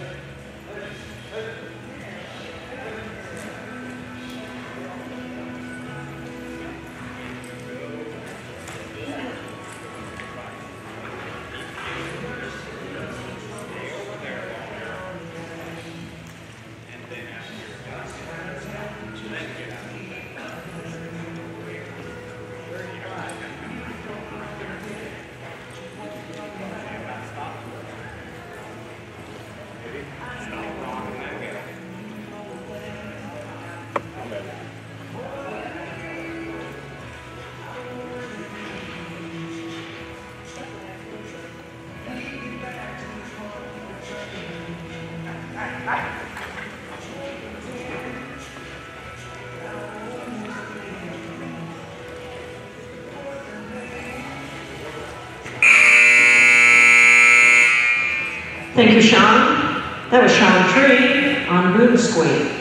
Amen. Sean. That was Sean Tree on Boom Squeak.